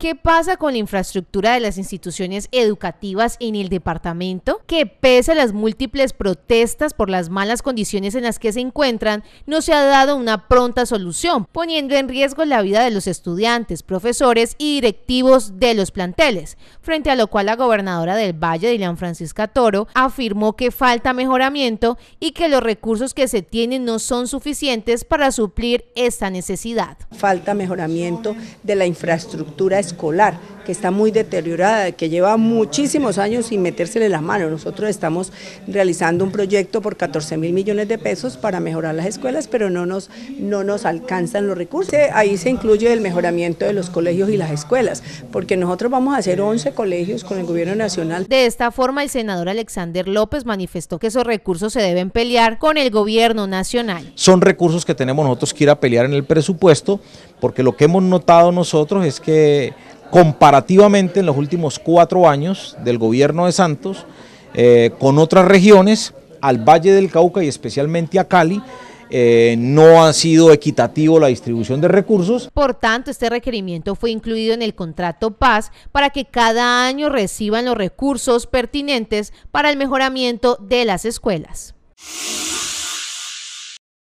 ¿Qué pasa con la infraestructura de las instituciones educativas en el departamento? Que pese a las múltiples protestas por las malas condiciones en las que se encuentran, no se ha dado una pronta solución, poniendo en riesgo la vida de los estudiantes, profesores y directivos de los planteles, frente a lo cual la gobernadora del Valle, Dilian Francisca Toro, afirmó que falta mejoramiento y que los recursos que se tienen no son suficientes para suplir esta necesidad. Falta mejoramiento de la infraestructura escolar, que está muy deteriorada, que lleva muchísimos años sin metérsele las manos. Nosotros estamos realizando un proyecto por 14 mil millones de pesos para mejorar las escuelas, pero no nos, no nos alcanzan los recursos. Ahí se incluye el mejoramiento de los colegios y las escuelas, porque nosotros vamos a hacer 11 colegios con el gobierno nacional. De esta forma, el senador Alexander López manifestó que esos recursos se deben pelear con el gobierno nacional. Son recursos que tenemos nosotros que ir a pelear en el presupuesto, porque lo que hemos notado nosotros es que comparativamente en los últimos cuatro años del gobierno de Santos eh, con otras regiones, al Valle del Cauca y especialmente a Cali, eh, no ha sido equitativo la distribución de recursos. Por tanto, este requerimiento fue incluido en el contrato Paz para que cada año reciban los recursos pertinentes para el mejoramiento de las escuelas.